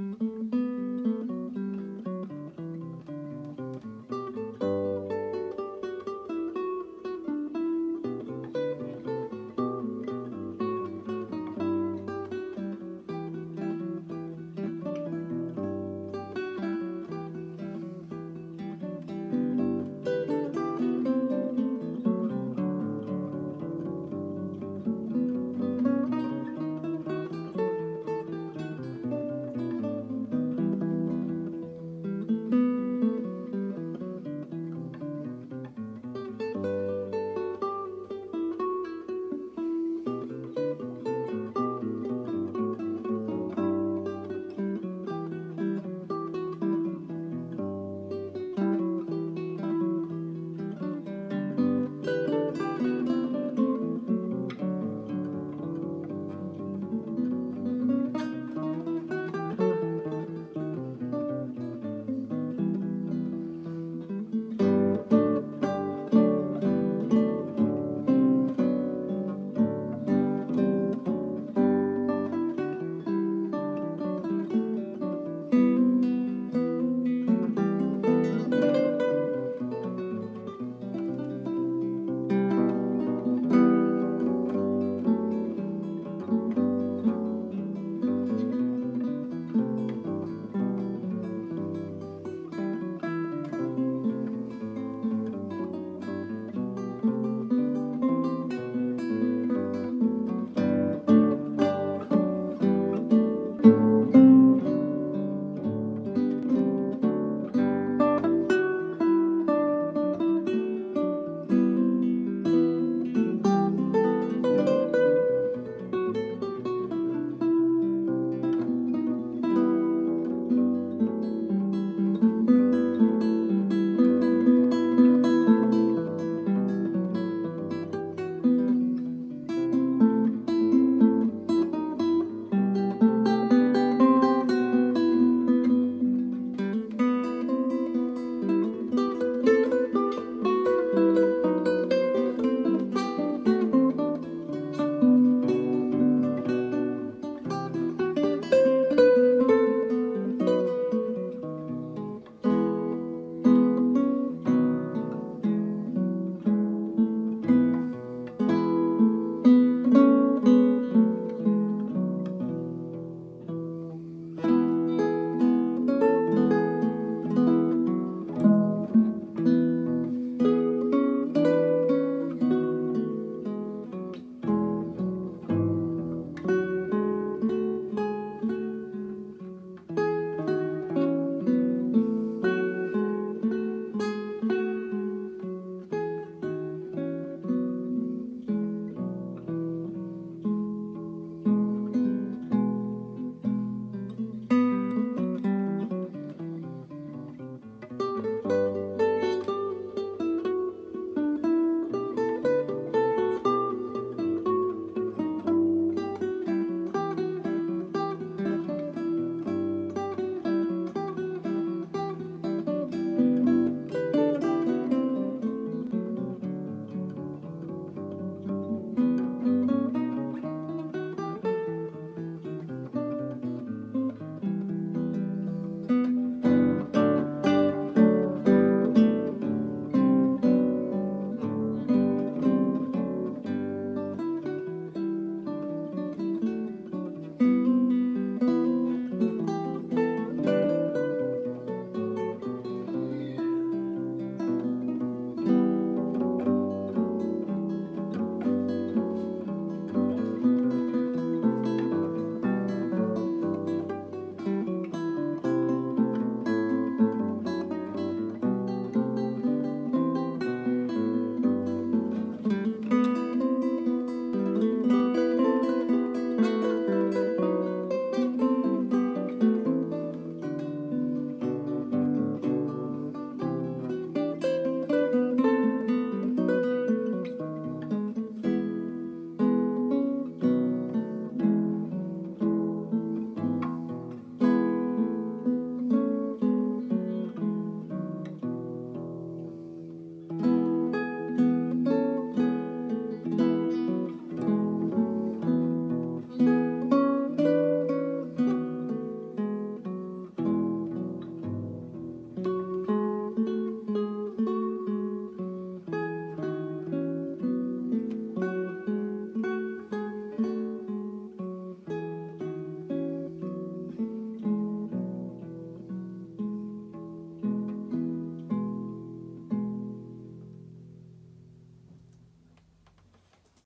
you